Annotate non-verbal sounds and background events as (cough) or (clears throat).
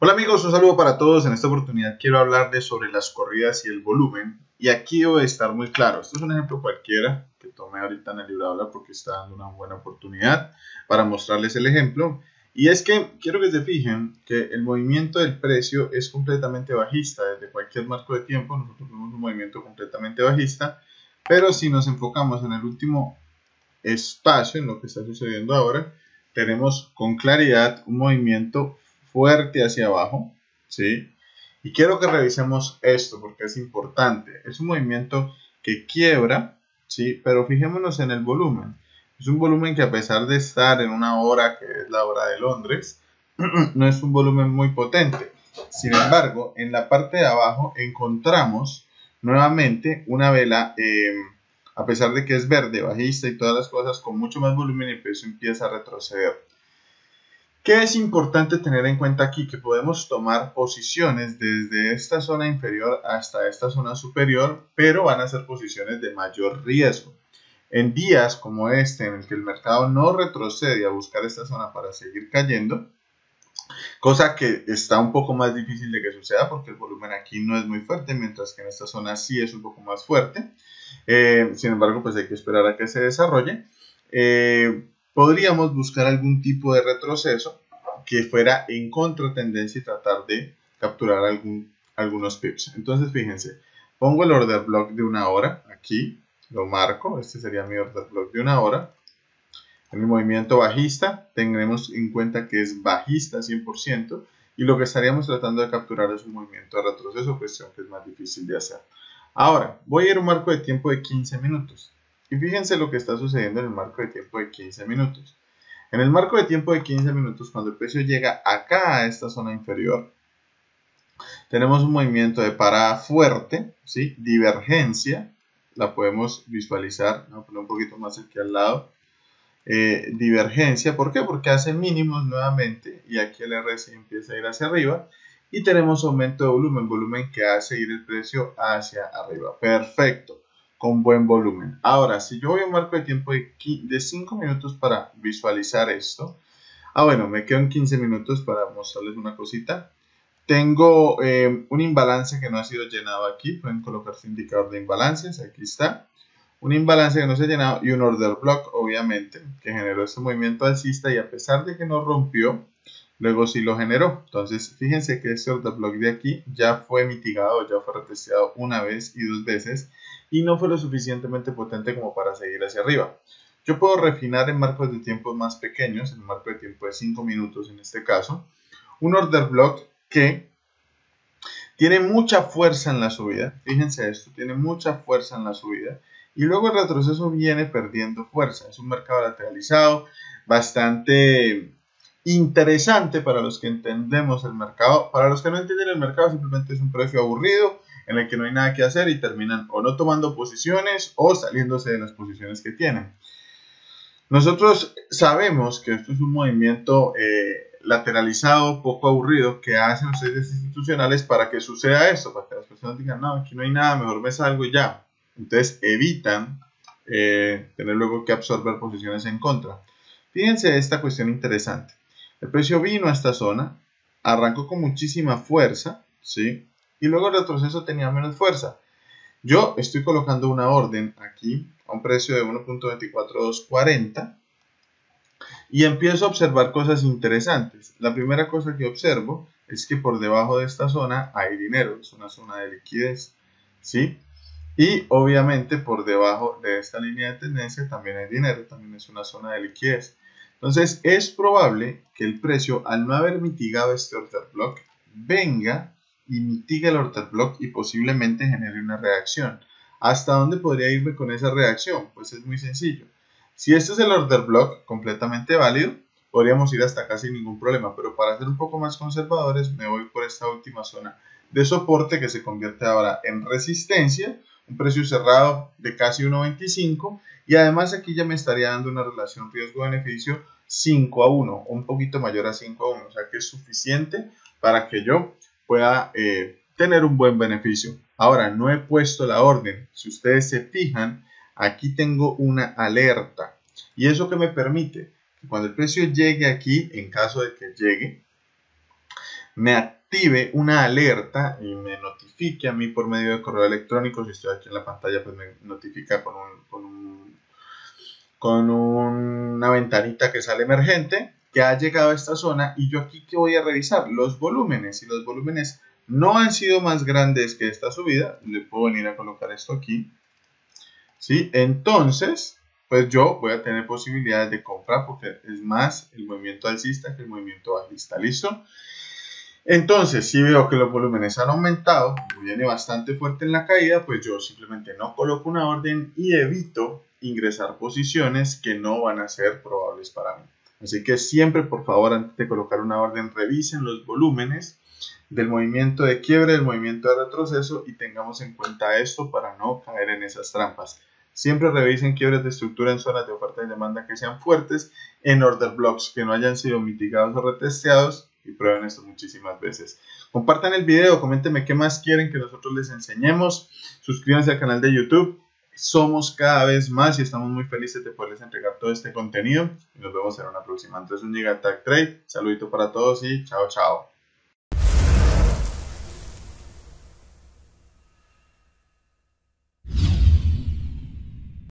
Hola amigos, un saludo para todos. En esta oportunidad quiero hablarles sobre las corridas y el volumen. Y aquí debo estar muy claro. Esto es un ejemplo cualquiera que tomé ahorita en el libro de habla porque está dando una buena oportunidad para mostrarles el ejemplo. Y es que quiero que se fijen que el movimiento del precio es completamente bajista. Desde cualquier marco de tiempo nosotros vemos un movimiento completamente bajista. Pero si nos enfocamos en el último espacio, en lo que está sucediendo ahora, tenemos con claridad un movimiento fuerte hacia abajo, ¿sí? Y quiero que revisemos esto porque es importante. Es un movimiento que quiebra, ¿sí? Pero fijémonos en el volumen. Es un volumen que a pesar de estar en una hora que es la hora de Londres, (clears throat) no es un volumen muy potente. Sin embargo, en la parte de abajo encontramos nuevamente una vela, eh, a pesar de que es verde, bajista y todas las cosas, con mucho más volumen y peso empieza a retroceder. ¿Qué es importante tener en cuenta aquí? Que podemos tomar posiciones desde esta zona inferior hasta esta zona superior, pero van a ser posiciones de mayor riesgo. En días como este, en el que el mercado no retrocede a buscar esta zona para seguir cayendo, cosa que está un poco más difícil de que suceda porque el volumen aquí no es muy fuerte, mientras que en esta zona sí es un poco más fuerte. Eh, sin embargo, pues hay que esperar a que se desarrolle. Eh, podríamos buscar algún tipo de retroceso que fuera en contratendencia y tratar de capturar algunos pips. Entonces, fíjense, pongo el order block de una hora aquí, lo marco, este sería mi order block de una hora. En el movimiento bajista, tendremos en cuenta que es bajista 100% y lo que estaríamos tratando de capturar es un movimiento de retroceso, cuestión que es más difícil de hacer. Ahora, voy a ir a un marco de tiempo de 15 minutos. Y fíjense lo que está sucediendo en el marco de tiempo de 15 minutos. En el marco de tiempo de 15 minutos, cuando el precio llega acá a esta zona inferior, tenemos un movimiento de parada fuerte, ¿sí? divergencia, la podemos visualizar, voy a poner un poquito más aquí al lado, eh, divergencia, ¿por qué? Porque hace mínimos nuevamente y aquí el RSI empieza a ir hacia arriba y tenemos aumento de volumen, volumen que hace ir el precio hacia arriba. Perfecto con buen volumen. Ahora, si yo voy a un marco de tiempo de 5 minutos para visualizar esto, ah bueno, me quedan 15 minutos para mostrarles una cosita. Tengo eh, un imbalance que no ha sido llenado aquí, pueden colocar su indicador de imbalances, aquí está. Un imbalance que no se ha llenado y un order block, obviamente, que generó este movimiento alcista y a pesar de que no rompió, luego sí lo generó. Entonces, fíjense que este order block de aquí ya fue mitigado, ya fue retesteado una vez y dos veces y no fue lo suficientemente potente como para seguir hacia arriba. Yo puedo refinar en marcos de tiempo más pequeños, en un marco de tiempo de 5 minutos en este caso, un order block que tiene mucha fuerza en la subida, fíjense esto, tiene mucha fuerza en la subida, y luego el retroceso viene perdiendo fuerza. Es un mercado lateralizado, bastante interesante para los que entendemos el mercado. Para los que no entienden el mercado, simplemente es un precio aburrido en el que no hay nada que hacer y terminan o no tomando posiciones o saliéndose de las posiciones que tienen. Nosotros sabemos que esto es un movimiento eh, lateralizado, poco aburrido, que hacen los sedes institucionales para que suceda eso, para que las personas digan, no, aquí no hay nada, mejor me salgo y ya. Entonces evitan eh, tener luego que absorber posiciones en contra. Fíjense esta cuestión interesante. El precio vino a esta zona, arrancó con muchísima fuerza, ¿sí? y luego el retroceso tenía menos fuerza. Yo estoy colocando una orden aquí a un precio de 1.24240 y empiezo a observar cosas interesantes. La primera cosa que observo es que por debajo de esta zona hay dinero, es una zona de liquidez, ¿sí? Y obviamente por debajo de esta línea de tendencia también hay dinero, también es una zona de liquidez. Entonces es probable que el precio, al no haber mitigado este order block, venga y mitiga el order block y posiblemente genere una reacción. ¿Hasta dónde podría irme con esa reacción? Pues es muy sencillo. Si este es el order block completamente válido, podríamos ir hasta casi ningún problema, pero para ser un poco más conservadores me voy por esta última zona de soporte que se convierte ahora en resistencia, un precio cerrado de casi 1.25 y además aquí ya me estaría dando una relación riesgo-beneficio 5 a 1, un poquito mayor a 5 a 1, o sea que es suficiente para que yo pueda eh, tener un buen beneficio. Ahora, no he puesto la orden. Si ustedes se fijan, aquí tengo una alerta. ¿Y eso que me permite? Que cuando el precio llegue aquí, en caso de que llegue, me active una alerta y me notifique a mí por medio de correo electrónico. Si estoy aquí en la pantalla, pues me notifica con, un, con, una ventanita que sale emergente que ha llegado a esta zona y yo aquí que voy a revisar los volúmenes. Si los volúmenes no han sido más grandes que esta subida, le puedo venir a colocar esto aquí. ¿Sí? Entonces, pues yo voy a tener posibilidades de comprar porque es más el movimiento alcista que el movimiento bajista. ¿Listo? Entonces, si veo que los volúmenes han aumentado, viene bastante fuerte en la caída, pues yo simplemente no coloco una orden y evito ingresar posiciones que no van a ser probables para mí. Así que siempre, por favor, antes de colocar una orden, revisen los volúmenes del movimiento de quiebre, del movimiento de retroceso y tengamos en cuenta esto para no caer en esas trampas. Siempre revisen quiebres de estructura en zonas de oferta y demanda que sean fuertes, en order blocks que no hayan sido mitigados o retesteados y prueben esto muchísimas veces. Compartan el video, coméntenme qué más quieren que nosotros les enseñemos. Suscríbanse al canal de YouTube. Somos cada vez más y estamos muy felices de poderles entregar todo este contenido. Y nos vemos en una próxima. Entonces, un Giga Trade. Saludito para todos y chao, chao.